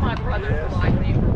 my brothers were like me.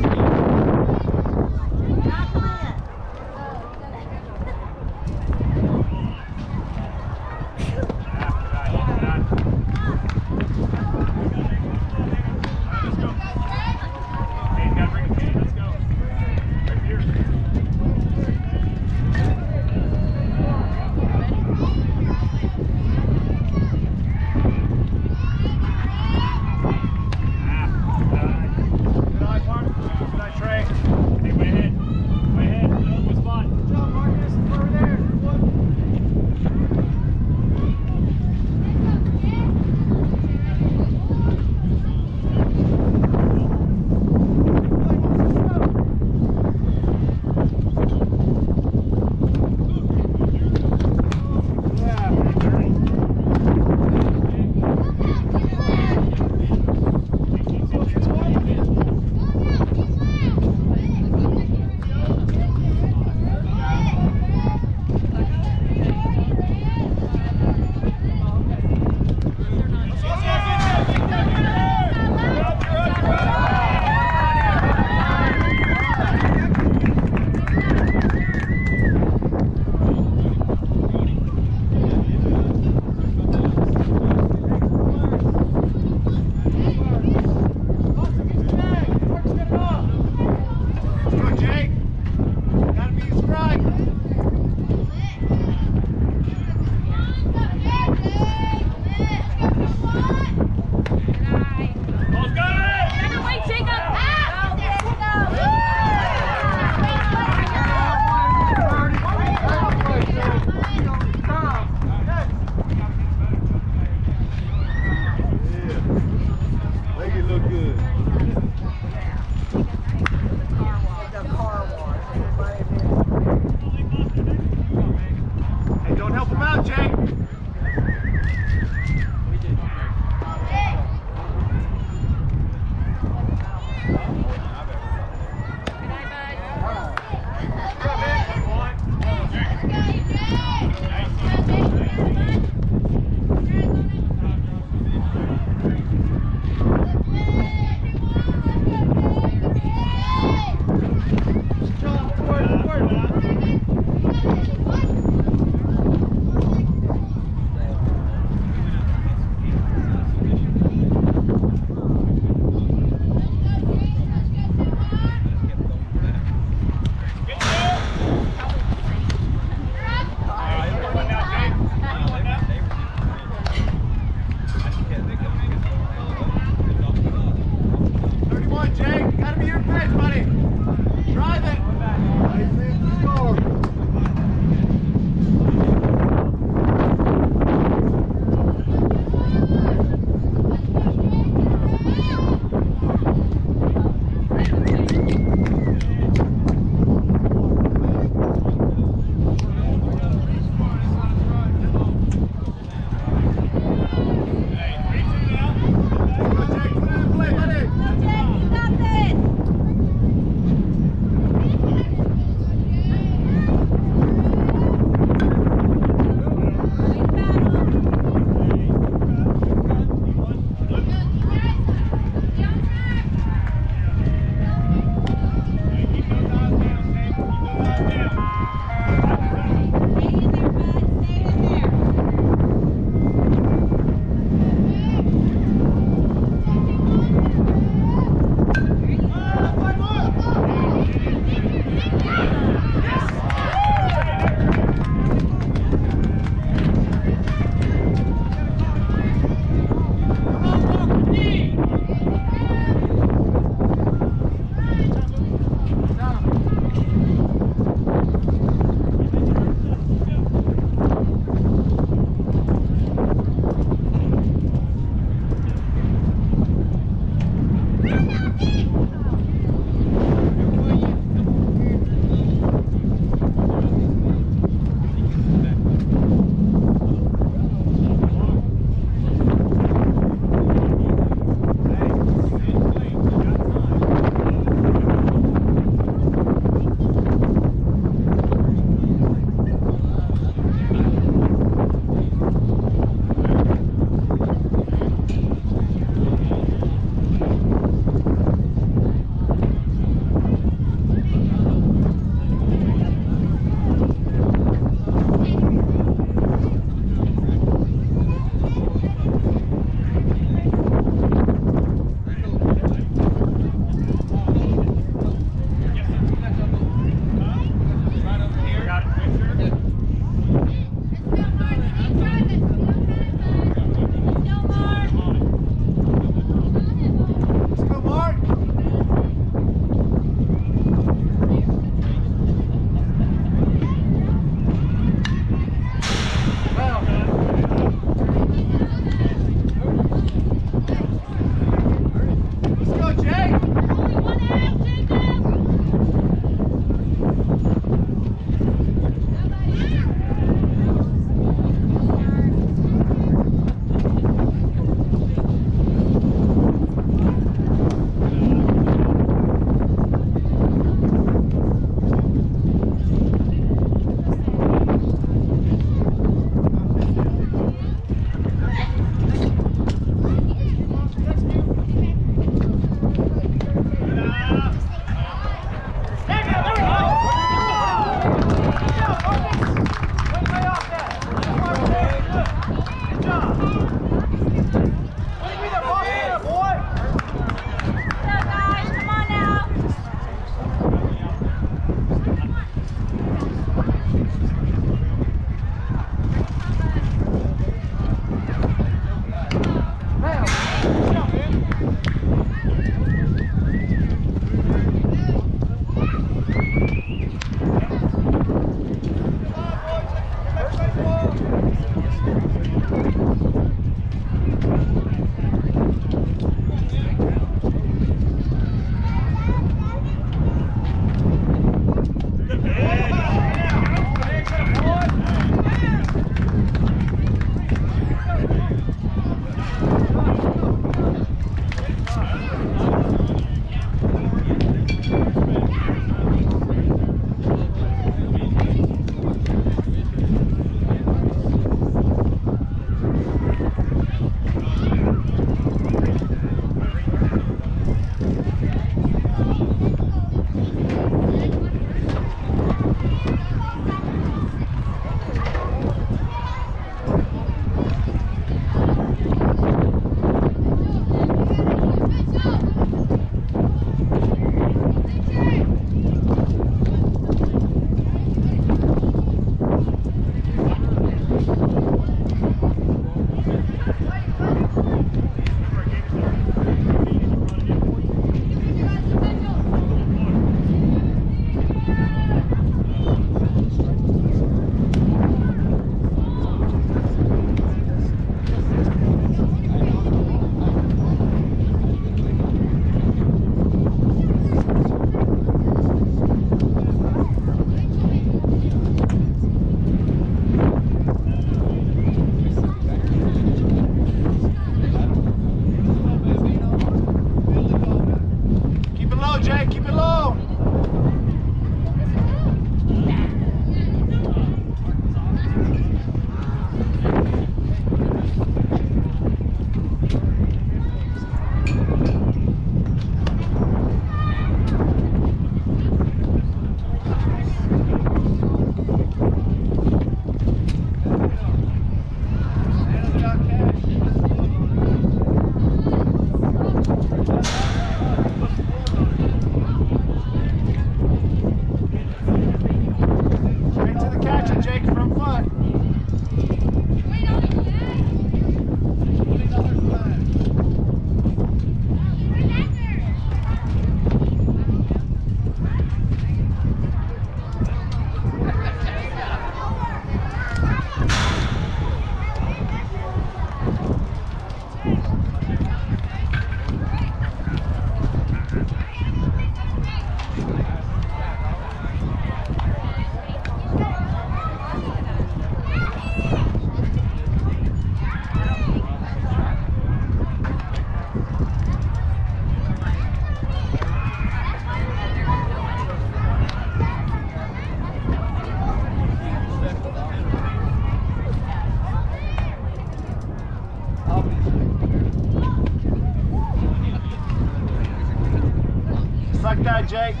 Jake.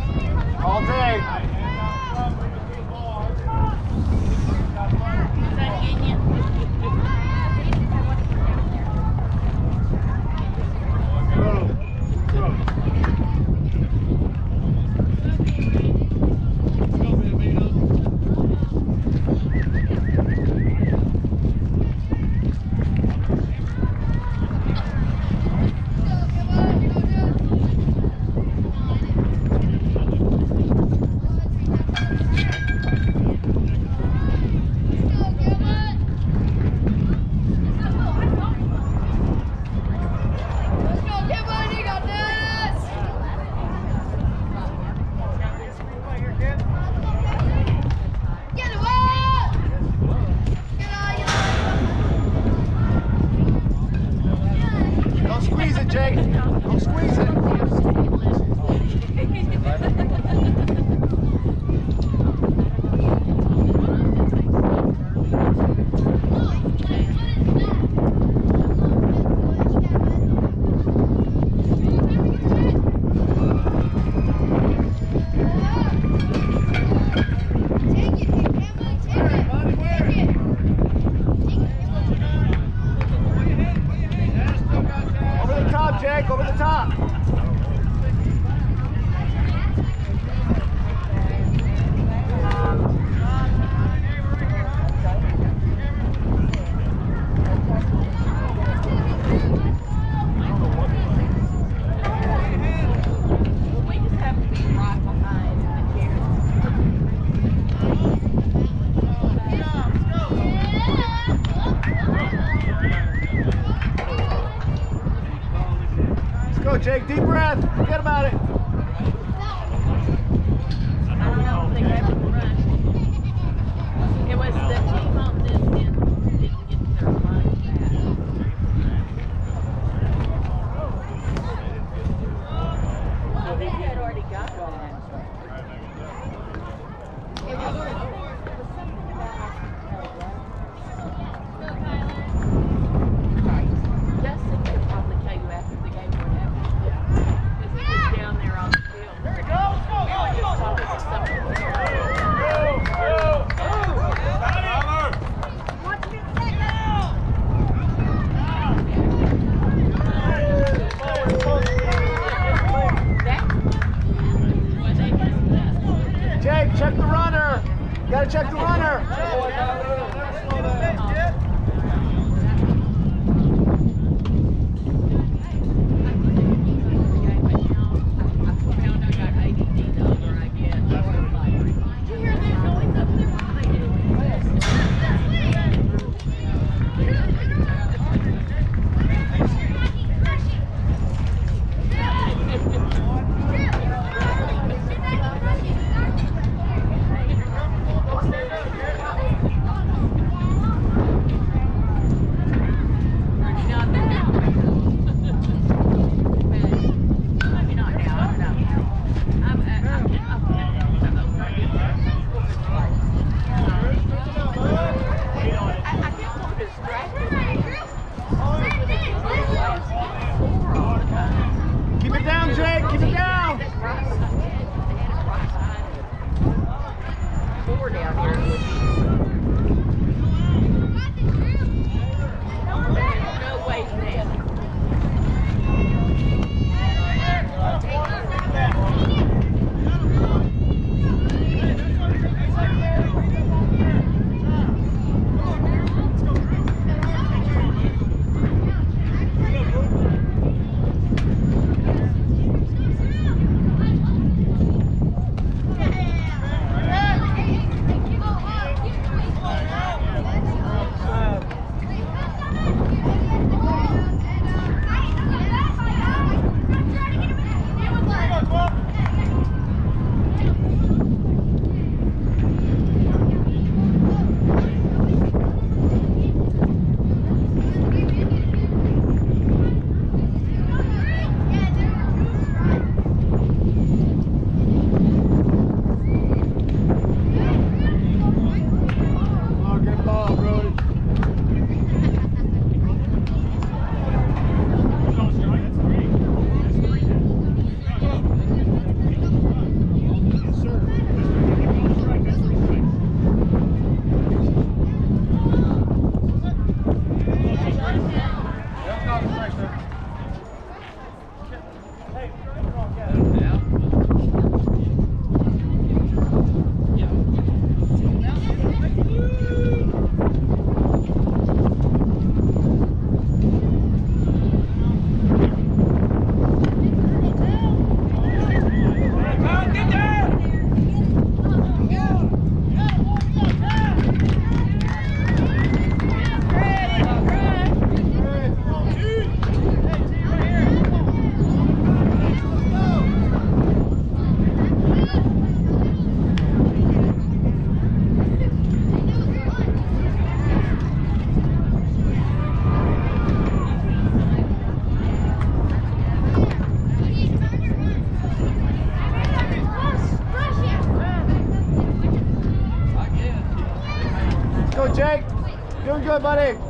Jake. Deep breath. Forget about it. Good,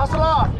Hustle off.